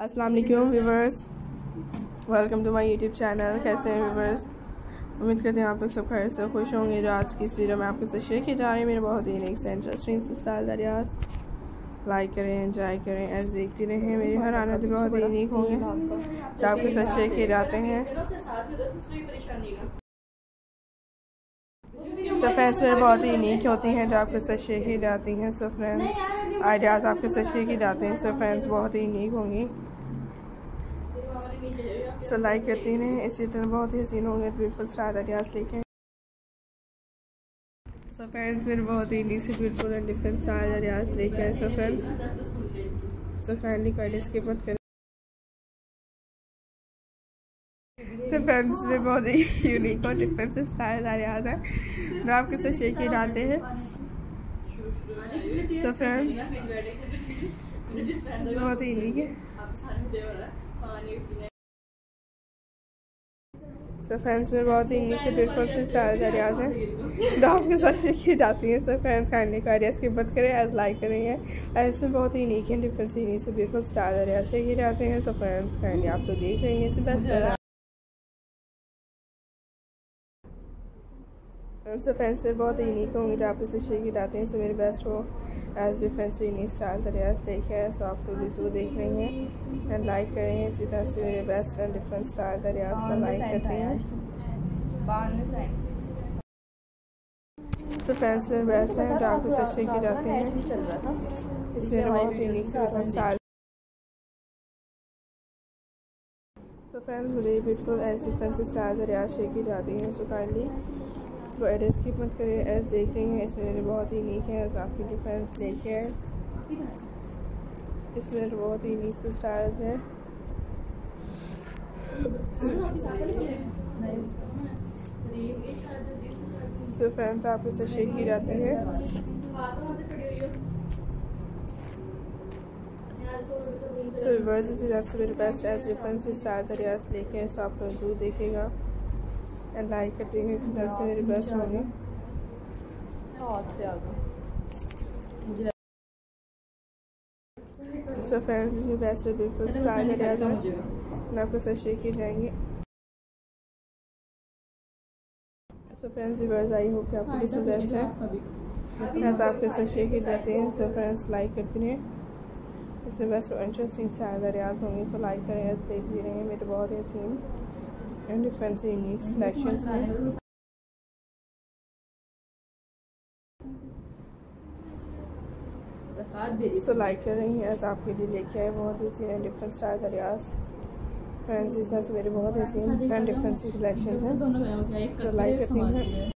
अस्सलाम वालेकुम viewers welcome to my YouTube channel कैसे हैं व्यूवर्स उम्मीद करते हैं आप लोग सब खैर से खुश होंगे। जो आज की इस वीडियो में आपके साथ शेयर की जा रही है, मेरे बहुत ही इंटरेस्टिंग स्टाइल दरियाज लाइक करें एंजॉय करें, ऐसे देखती रहें। मेरे हर आने भी बहुत ही यूनिक होंगे। जो आपके साथ शेयर किए जाते हैं। सो फ्रेंड्स मेरे बहुत ही यूनिक होती हैं जो आपके साथ शेयर की जाती हैं। सो फ्रेंड्स आइडियाज़ आपके शेयर की जाते हैं। सो फ्रेंड्स बहुत ही यूनिक होंगी। सो लाइक करती रहें। इसी तरह बहुत ही हसीन होंगे। ब्यूटीफुल स्टार आइडियाज़ लेके। सो फ्रेंड्स फिर बहुत ही से beautiful and different star ideas लेके आए। So friends so kindly kindly skip मत करें। फ्रेंड्स में बहुत ही यूनिक और डिफरेंट स्टाइल आइडियाज़ हैं। जो आपके साथ शेयर किए जाते हैं। सो फ्रेंड्स बहुत ही है। सो फ्रेंड्स में बहुत ही नीचे बिल्कुल से स्टाइल दरियाज हैं। जो आपके साथ लिखी जाती हैं। सो फ्रेंड्स कार्य की मत करें एज लाइक करेंगे एज इसमें बहुत ही यूनिक है डिफरेंस ही से बिल्कुल स्टाइल दरियाज लिखे जाते हैं। सो फ्रेंड्स काइंडली आप तो देख रहे हैं। इसे बेस्ट सो फ्रेंड्स फिर बहुत यूनिक होंगे जो आप इसे शेयर की जाते हैं। सो मेरे बेस्ट हो एज डिफरेंस यूनिक स्टाइल तरीके देखे हैं। सो आप लोग इसको देख रही हैं एंड लाइक कर रही हैं। इसी तरह से मेरे बेस्ट एंड डिफरेंट स्टाइल तरीके का लाइक करते हैं। तो फ्रेंड्स मेरे बेस्ट हैं जो आप इसे शेयर की जाते हैं। इसमें बहुत यूनिक से डिफरेंट स्टाइल तो फ्रेंड्स मुझे ब्यूटीफुल एज डिफरेंट स्टाइल दरिया शेयर की जाती हैं। सो काइंडली तो एड्रेस की मत करें एस देख रही हैं, इसमें मेरे बहुत ही नीक है आपकी डिफरेंस लेके है। इसमें बहुत ही नीक से स्टाइल्स हैं। सो फ्रेंड्स आप इसे शेयर की जाते हैं। सो रिवर्स इसी से मेरे बेस्ट एज डिफरेंस तरीके लेके हैं सो आप दूर देखेगा। लाइक करती हूँ इसी तरह से मेरी बेस्ट होगी सो फ्रेंड्स इसमें बेस्ट है बिल्कुल स्टाइल मैं आपको साथ शेयर की जाएँगे। So friends viewers I hope कि आपको किसी बेस्ट है। मैं तो आपके साथ शेयर की जाती हैं। तो फ्रेंड्स लाइक करती हैं इसमें बेस्ट इंटरेस्टिंग स्टाइल रियाज होंगे सो लाइक करें देख भी रहे हैं मेरे बहुत ही अच्छी and different unique selections हैं तो लाइक कर रही हैं आपके लिए लेके आए बहुत ही अच्छी डिफरेंट स्टाइल का रियाज फ्रेंड्स इस तरह से मेरे बहुत अच्छी एंड डिफरेंट सी कलेक्शन हैं तो लाइक करती हैं